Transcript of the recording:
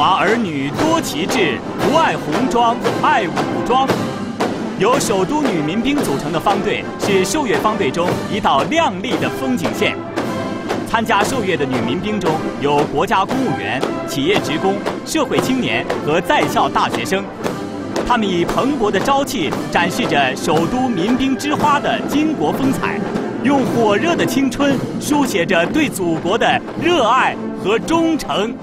华儿女多奇志，不爱红装爱武装。由首都女民兵组成的方队，是受阅方队中一道亮丽的风景线。参加受阅的女民兵中有国家公务员、企业职工、社会青年和在校大学生，他们以蓬勃的朝气展示着首都民兵之花的巾帼风采，用火热的青春书写着对祖国的热爱和忠诚。